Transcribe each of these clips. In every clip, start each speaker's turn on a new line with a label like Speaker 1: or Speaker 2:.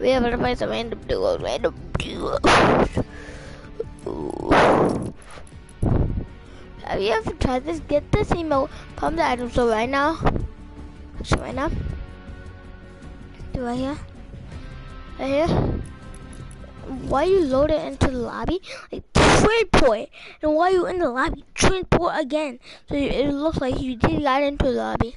Speaker 1: We have to find some random duos, random duos. Have you ever tried this? Get this emote from the item store right now. So right now. Do right here. Right here. Why you load it into the lobby? Like transport. And while you in the lobby, transport again. So it looks like you did got into the lobby.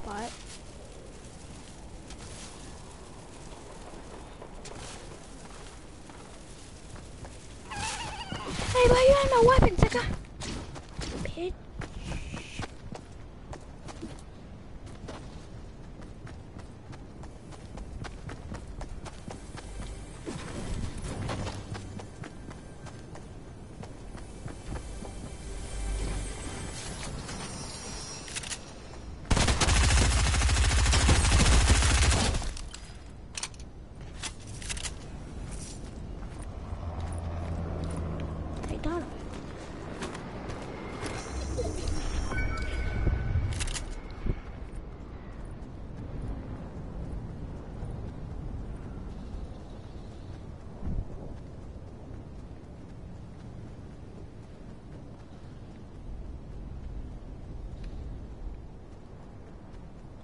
Speaker 1: Pot. Hey, why you have no weapons,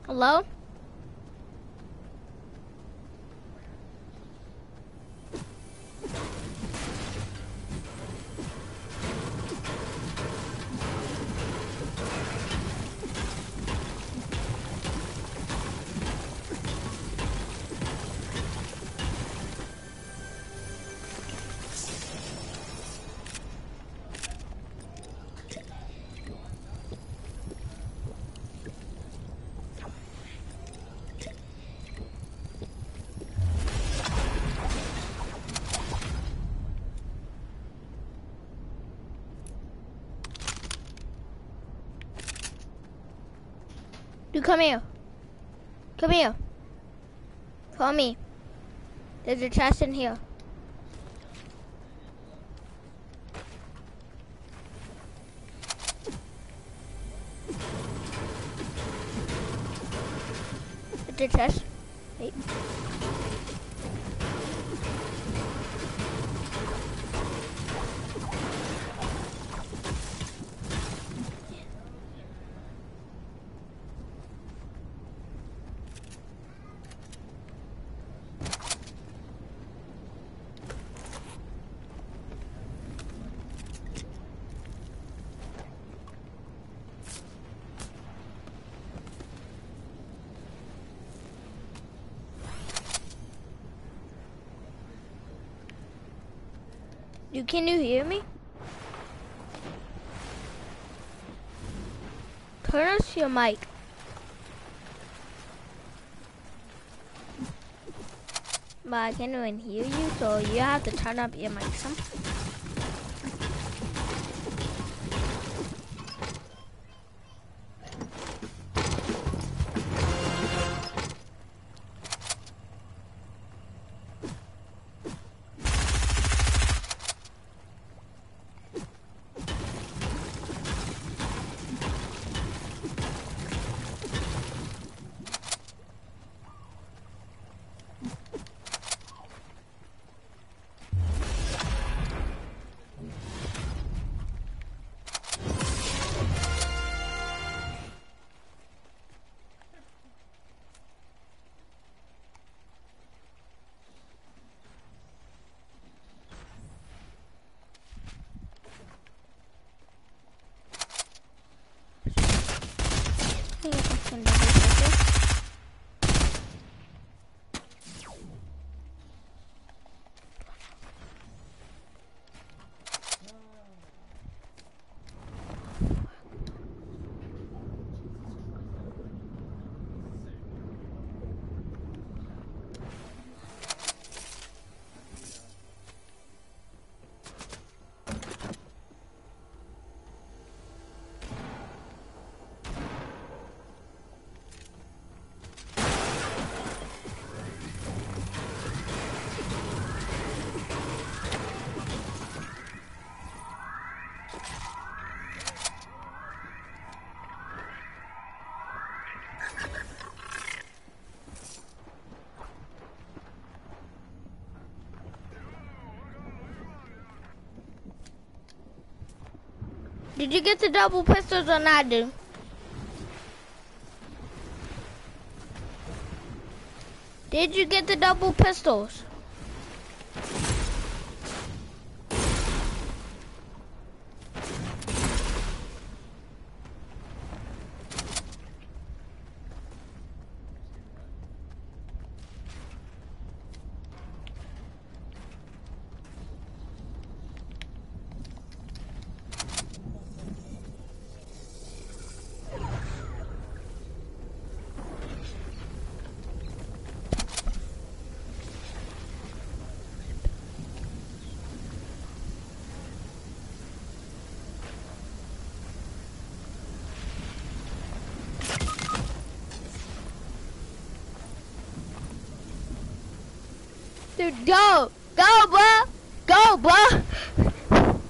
Speaker 1: Hello? Come here. Come here. Follow me. There's a chest in here. It's a chest. Wait. You can you hear me? Turn us your mic. But I can't even hear you, so you have to turn up your mic some. Did you get the double pistols or not, dude? Did you get the double pistols? Dude, go! Go, bro! Go, bro!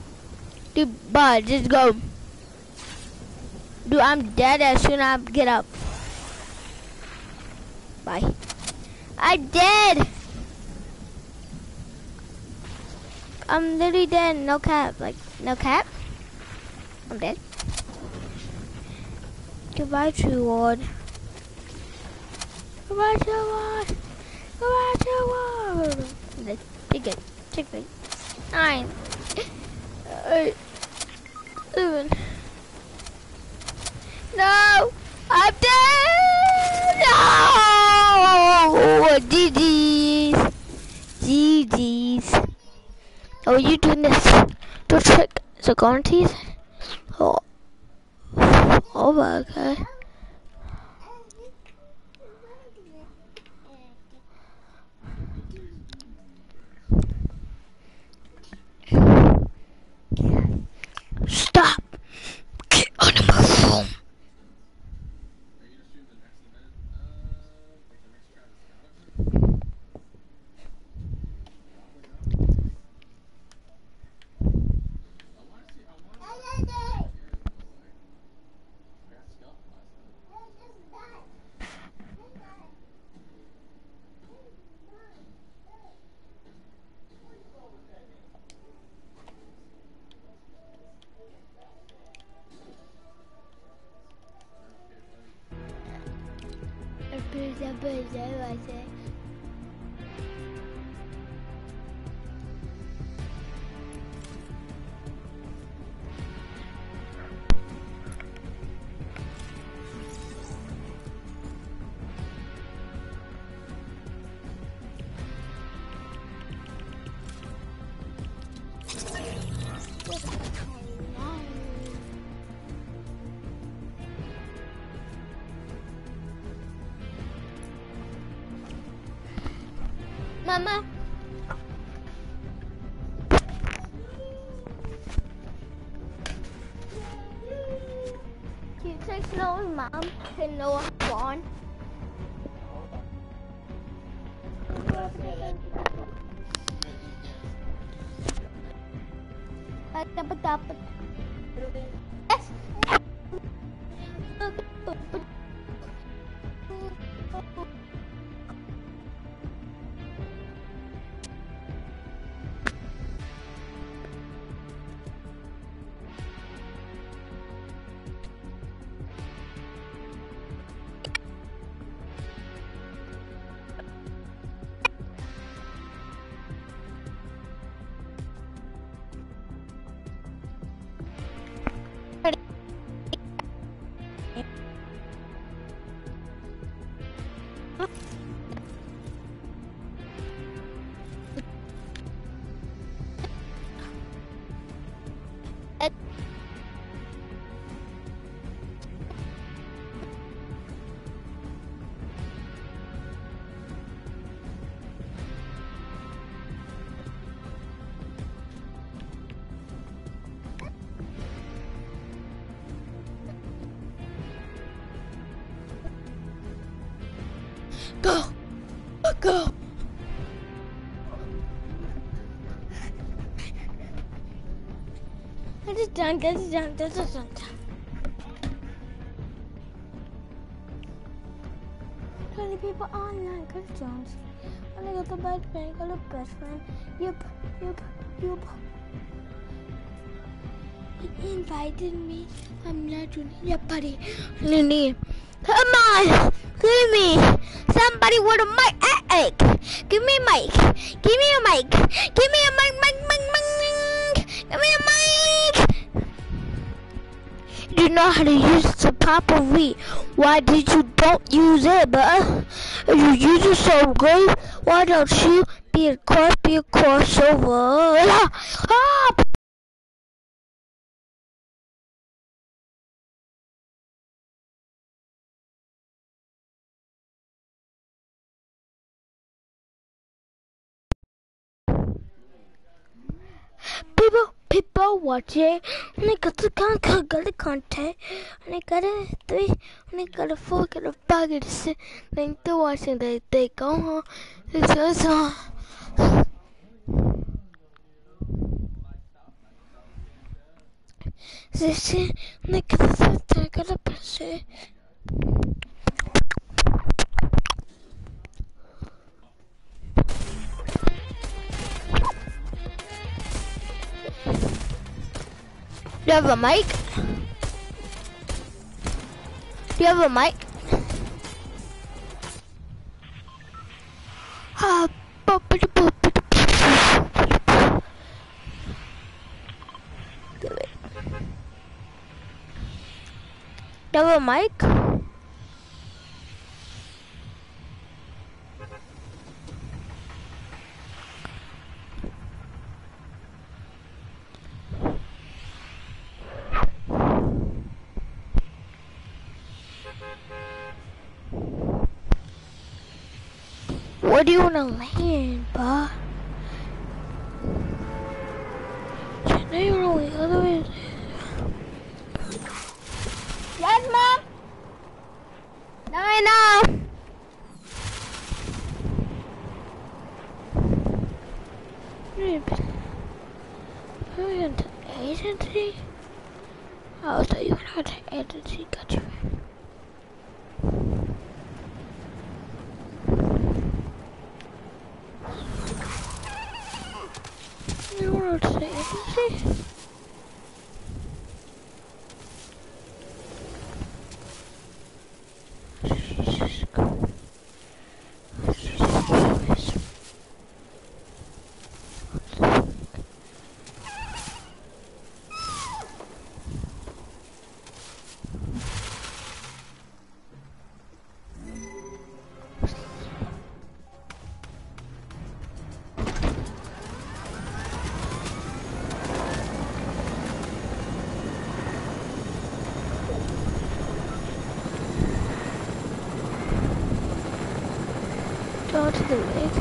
Speaker 1: Dude, bud, just go. Dude, I'm dead as soon as I get up. Bye. I'm dead! I'm literally dead, no cap. Like, no cap? I'm dead. Goodbye, True Ward. Goodbye, True Ward. Goodbye, True Ward. The chicken, chicken. Nine. Eight. Seven. No! I'm dead! No! GG's. GG's. Oh, you doing this? The trick. Going teeth? Oh. Oh my Stop! Böse, böse, Can you text Noah's mom to Noah gone? கிடையாது This is done, this is done. Twenty people online, Chris Jones. When I got the best friend, got the best friend. Yup, yup, yup. He invited me. I'm not doing your buddy. Looney. Come on! Give me! Somebody with a mic! Hey, Give me a mic! Give me a mic! Give me a mic, mic, mic, mic! Give me a mic! You know how to use the proper way. Why did you don't use it, but you use it so good, why don't you be a course, be a crossover? Ah! People watching. And I got the con got the content. And I got a three and I got a four got a five got a six. Then they're watching they they go home. It's just uh this and I got the I got a person Do you have a mic? Do you have a mic? Ah. Give it. Do you have a mic? Where do you want to land, ba? Now you're only other way. Yes, mom. No, I know. Going to agency. Oh, so you're not to agency. Got you. You want The rig.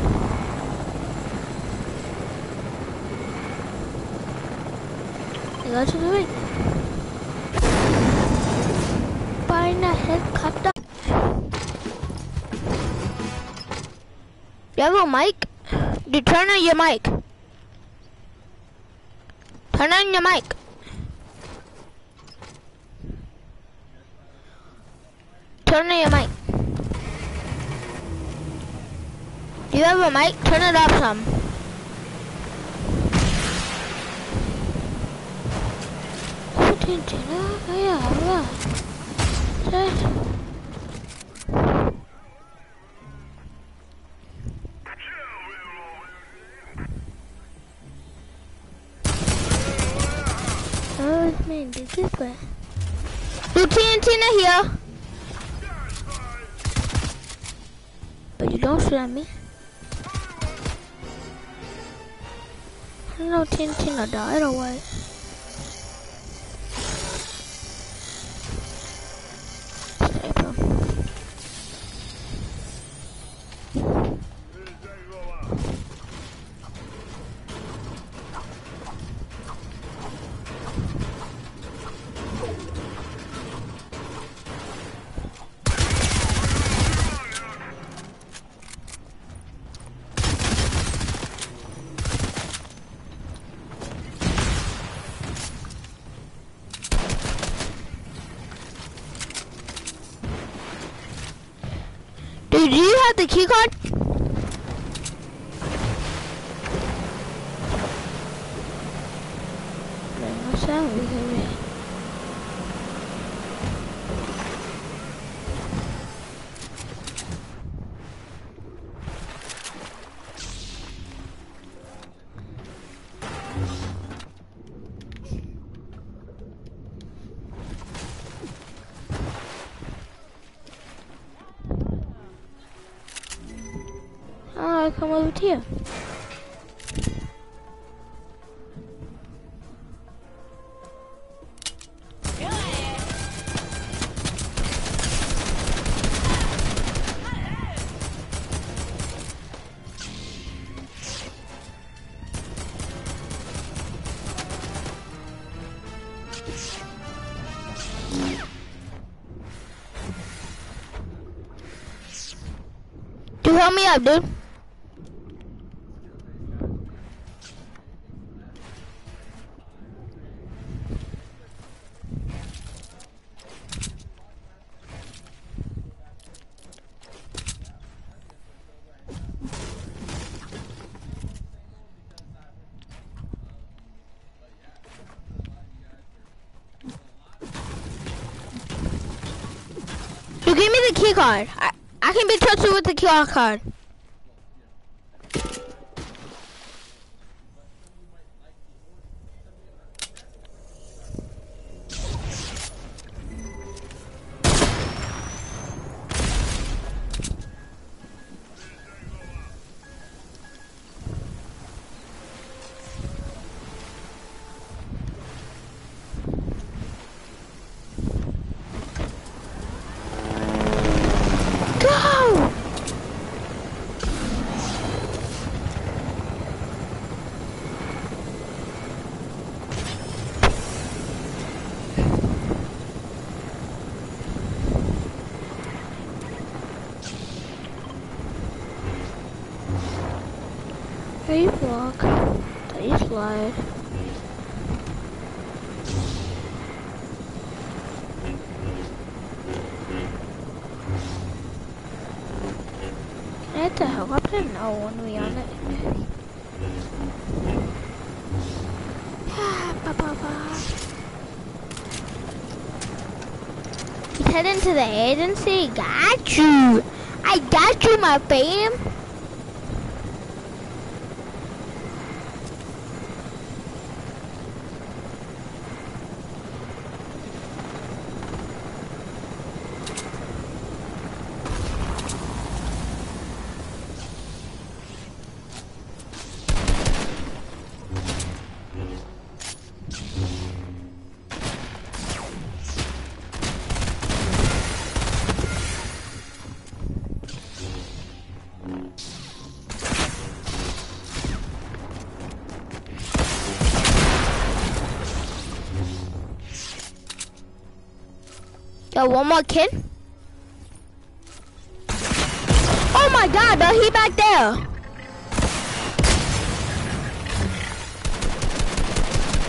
Speaker 1: Go to the rig. Find a helicopter. You have a mic? You turn on your mic. Turn on your mic. Turn on your mic. Do you have a mic? Turn it up some. Oh man, this is where. Lieutenant Tina here. But you don't shoot at me. No, Tintin died away.
Speaker 2: The key card? Come over here. Help me up, dude. Give me the key card. I, I can be trusted with the key card. How you slide? Can I hit the helicopter? No, when we on it. Ah, ba, ba, ba. He's heading to the agency. Got you. I got you, my fam. Yo, one more kid. Oh my god, bro, he back there.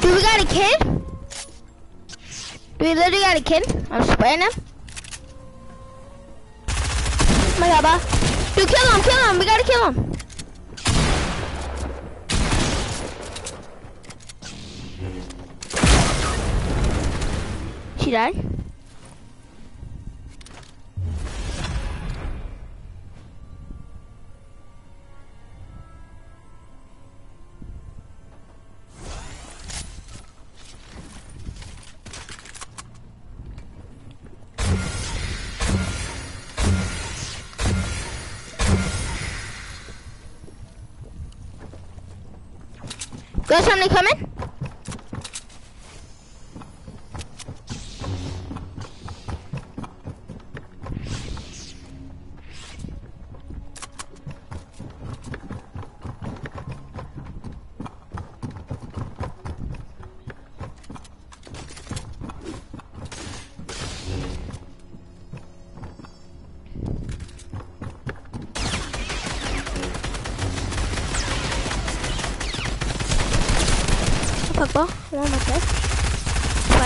Speaker 2: Do we got a kid? Do we literally got a kid? I'm spraying him. Oh my god, bro. Dude, kill him, kill him. We gotta kill him. She died. Got somebody coming?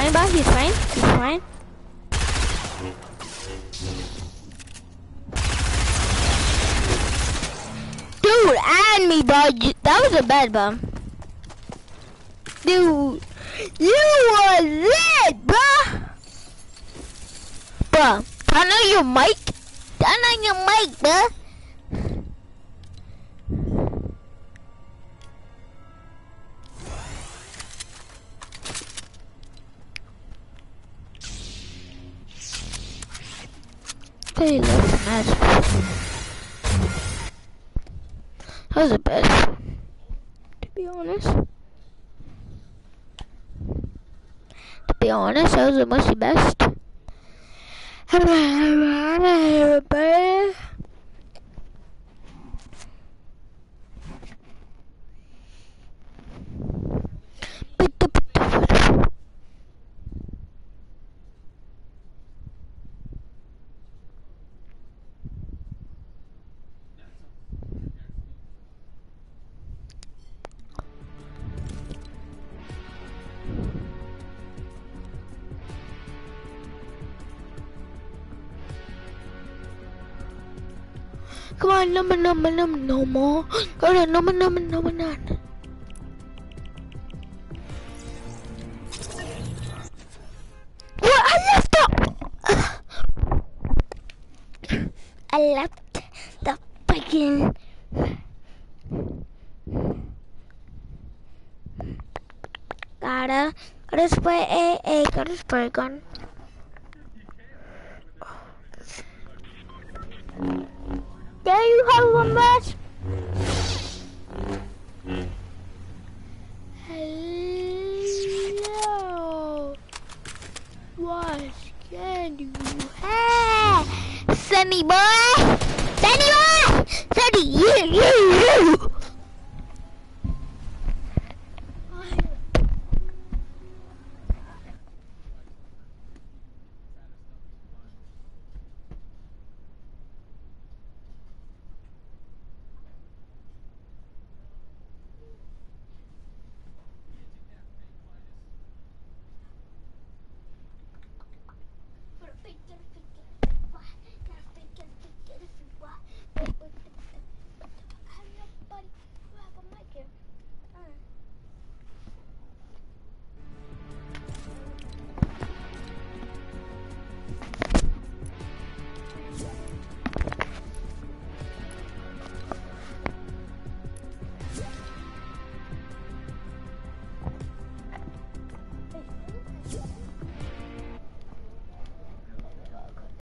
Speaker 2: Fine, bro. He's fine. He's fine.
Speaker 1: Dude, and me, bro. That was a bad bum. Dude, you were lit, bro. Bro, turn on your mic. Turn on your mic, bro. Okay, let's match. That was the best, to be honest. To be honest, that was the most best. Number, number, number, no more. Go to number, number, number nine. What? I left the... I left the fucking... Gotta, gotta spray a, gotta spray gun. There you have one match. Hello. What can you have? Sunny boy. Sunny boy. Sunny, you, you, you. picture